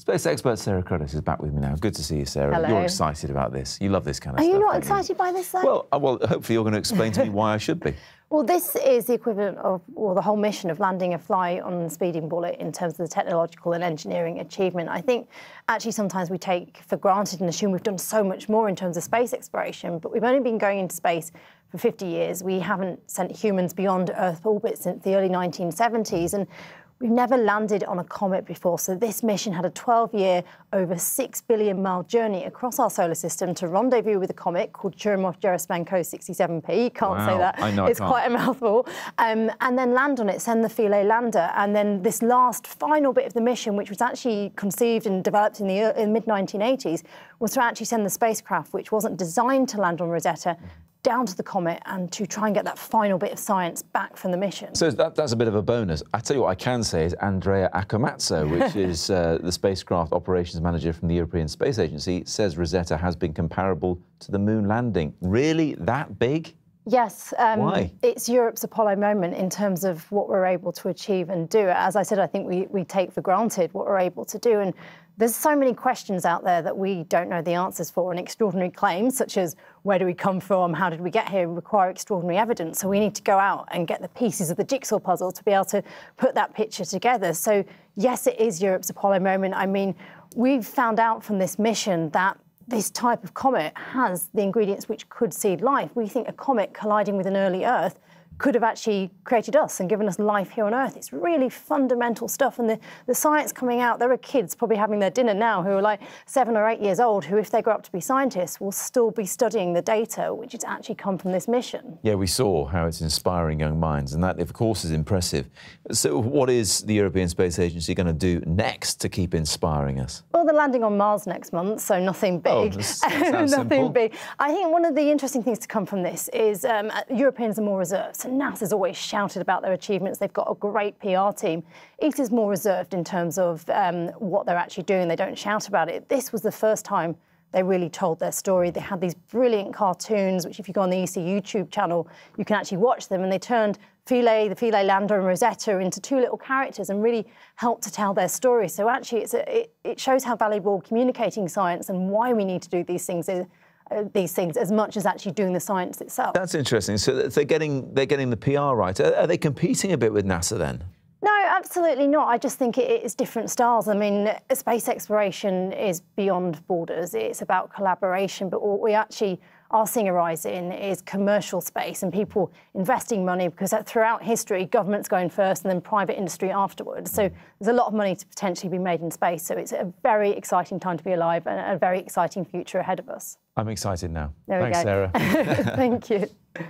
Space expert Sarah Cruddas is back with me now. Good to see you, Sarah. Hello. You're excited about this. You love this kind of Are stuff. Are you not excited by this, though? Well, uh, well, hopefully you're going to explain to me why I should be. Well, this is the equivalent of, or the whole mission of landing a fly on a speeding bullet in terms of the technological and engineering achievement. I think actually sometimes we take for granted and assume we've done so much more in terms of space exploration, but we've only been going into space for 50 years. We haven't sent humans beyond Earth orbit since the early 1970s. And We've never landed on a comet before, so this mission had a 12 year, over 6 billion mile journey across our solar system to rendezvous with a comet called Churyumov-Gerasimenko 67P. You can't Wow, say that. I know it's can't. quite a mouthful. Um, and then land on it, send the Philae lander. And then this last final bit of the mission, which was actually conceived and developed in the in mid 1980s, was to actually send the spacecraft, which wasn't designed to land on Rosetta, down to the comet and to try and get that final bit of science back from the mission. So that, that's a bit of a bonus. I tell you what I can say is Andrea Accomazzo, which is uh, the spacecraft operations manager from the European Space Agency, says Rosetta has been comparable to the moon landing. Really that big? Yes, um, Why? it's Europe's Apollo moment in terms of what we're able to achieve and do. As I said, I think we, we take for granted what we're able to do. And there's so many questions out there that we don't know the answers for, and extraordinary claims such as where do we come from, how did we get here, require extraordinary evidence. So we need to go out and get the pieces of the jigsaw puzzle to be able to put that picture together. So yes, it is Europe's Apollo moment. I mean, we've found out from this mission that this type of comet has the ingredients which could seed life. We think a comet colliding with an early Earth could have actually created us and given us life here on Earth. It's really fundamental stuff. And the, the science coming out, there are kids probably having their dinner now who are like seven or eight years old who, if they grow up to be scientists, will still be studying the data which has actually come from this mission. Yeah, we saw how it's inspiring young minds, and that, of course, is impressive. So, what is the European Space Agency going to do next to keep inspiring us? Well, they're landing on Mars next month, so nothing Oh, big. sounds nothing simple. big. I think one of the interesting things to come from this is um, Europeans are more reserved. So NASA's always shouted about their achievements. They've got a great PR team. ESA's more reserved in terms of um, what they're actually doing. They don't shout about it. This was the first time they really told their story. They had these brilliant cartoons, which if you go on the ESA YouTube channel, you can actually watch them. And they turned Philae, the Philae Lander and Rosetta into two little characters and really helped to tell their story. So actually, a, it, it shows how valuable communicating science and why we need to do these things is. These things as much as actually doing the science itself. That's interesting. So, they're getting they're getting the PR right. Are, are they competing a bit with NASA then? No, absolutely not. I just think it is different styles. I mean, space exploration is beyond borders. It's about collaboration, but what we actually are seeing a rise in is commercial space and people investing money because throughout history, governments going first and then private industry afterwards. So there's a lot of money to potentially be made in space. So it's a very exciting time to be alive and a very exciting future ahead of us. I'm excited now. There Thanks, we go. Sarah. Thank you.